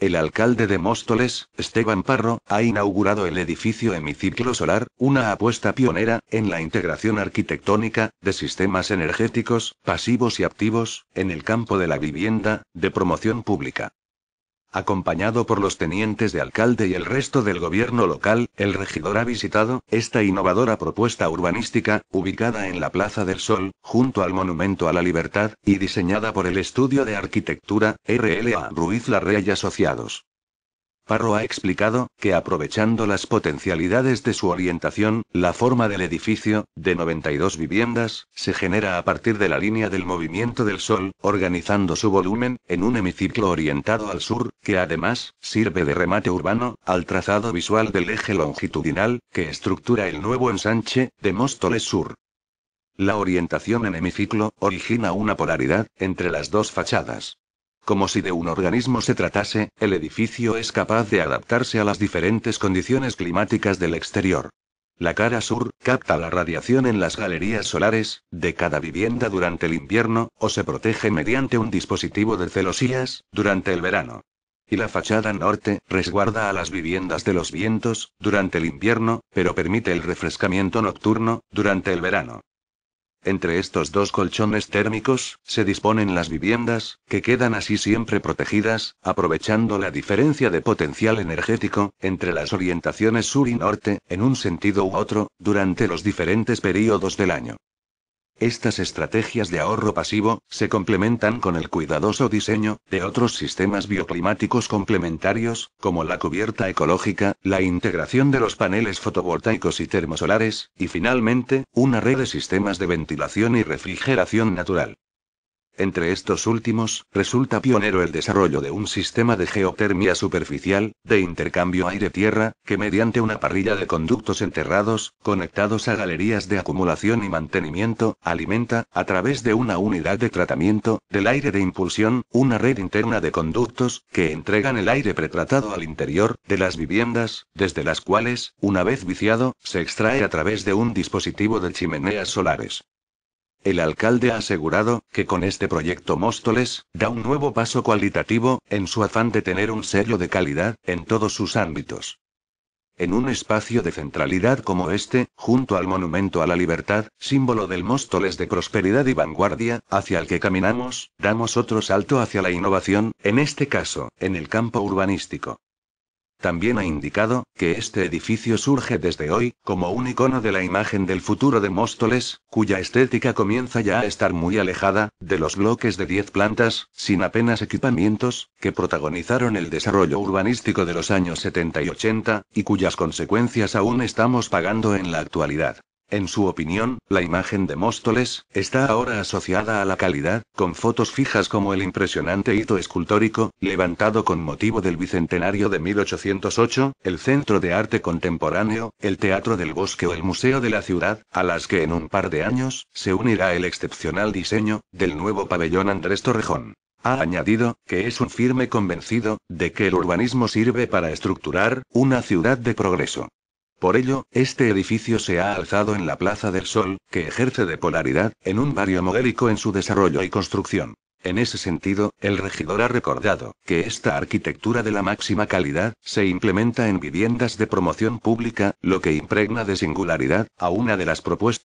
El alcalde de Móstoles, Esteban Parro, ha inaugurado el edificio Hemiciclo Solar, una apuesta pionera en la integración arquitectónica de sistemas energéticos, pasivos y activos, en el campo de la vivienda, de promoción pública. Acompañado por los tenientes de alcalde y el resto del gobierno local, el regidor ha visitado esta innovadora propuesta urbanística, ubicada en la Plaza del Sol, junto al Monumento a la Libertad, y diseñada por el Estudio de Arquitectura, RLA Ruiz Larrea y Asociados. Parro ha explicado, que aprovechando las potencialidades de su orientación, la forma del edificio, de 92 viviendas, se genera a partir de la línea del movimiento del Sol, organizando su volumen, en un hemiciclo orientado al sur, que además, sirve de remate urbano, al trazado visual del eje longitudinal, que estructura el nuevo ensanche, de Móstoles Sur. La orientación en hemiciclo, origina una polaridad, entre las dos fachadas. Como si de un organismo se tratase, el edificio es capaz de adaptarse a las diferentes condiciones climáticas del exterior. La cara sur, capta la radiación en las galerías solares, de cada vivienda durante el invierno, o se protege mediante un dispositivo de celosías, durante el verano. Y la fachada norte, resguarda a las viviendas de los vientos, durante el invierno, pero permite el refrescamiento nocturno, durante el verano. Entre estos dos colchones térmicos, se disponen las viviendas, que quedan así siempre protegidas, aprovechando la diferencia de potencial energético, entre las orientaciones sur y norte, en un sentido u otro, durante los diferentes períodos del año. Estas estrategias de ahorro pasivo se complementan con el cuidadoso diseño de otros sistemas bioclimáticos complementarios, como la cubierta ecológica, la integración de los paneles fotovoltaicos y termosolares, y finalmente, una red de sistemas de ventilación y refrigeración natural. Entre estos últimos, resulta pionero el desarrollo de un sistema de geotermia superficial, de intercambio aire-tierra, que mediante una parrilla de conductos enterrados, conectados a galerías de acumulación y mantenimiento, alimenta, a través de una unidad de tratamiento, del aire de impulsión, una red interna de conductos, que entregan el aire pretratado al interior, de las viviendas, desde las cuales, una vez viciado, se extrae a través de un dispositivo de chimeneas solares. El alcalde ha asegurado, que con este proyecto Móstoles, da un nuevo paso cualitativo, en su afán de tener un sello de calidad, en todos sus ámbitos. En un espacio de centralidad como este, junto al Monumento a la Libertad, símbolo del Móstoles de prosperidad y vanguardia, hacia el que caminamos, damos otro salto hacia la innovación, en este caso, en el campo urbanístico. También ha indicado, que este edificio surge desde hoy, como un icono de la imagen del futuro de Móstoles, cuya estética comienza ya a estar muy alejada, de los bloques de 10 plantas, sin apenas equipamientos, que protagonizaron el desarrollo urbanístico de los años 70 y 80, y cuyas consecuencias aún estamos pagando en la actualidad. En su opinión, la imagen de Móstoles está ahora asociada a la calidad, con fotos fijas como el impresionante hito escultórico, levantado con motivo del bicentenario de 1808, el Centro de Arte Contemporáneo, el Teatro del Bosque o el Museo de la Ciudad, a las que en un par de años, se unirá el excepcional diseño, del nuevo pabellón Andrés Torrejón. Ha añadido, que es un firme convencido, de que el urbanismo sirve para estructurar, una ciudad de progreso. Por ello, este edificio se ha alzado en la Plaza del Sol, que ejerce de polaridad, en un barrio modélico en su desarrollo y construcción. En ese sentido, el regidor ha recordado, que esta arquitectura de la máxima calidad, se implementa en viviendas de promoción pública, lo que impregna de singularidad, a una de las propuestas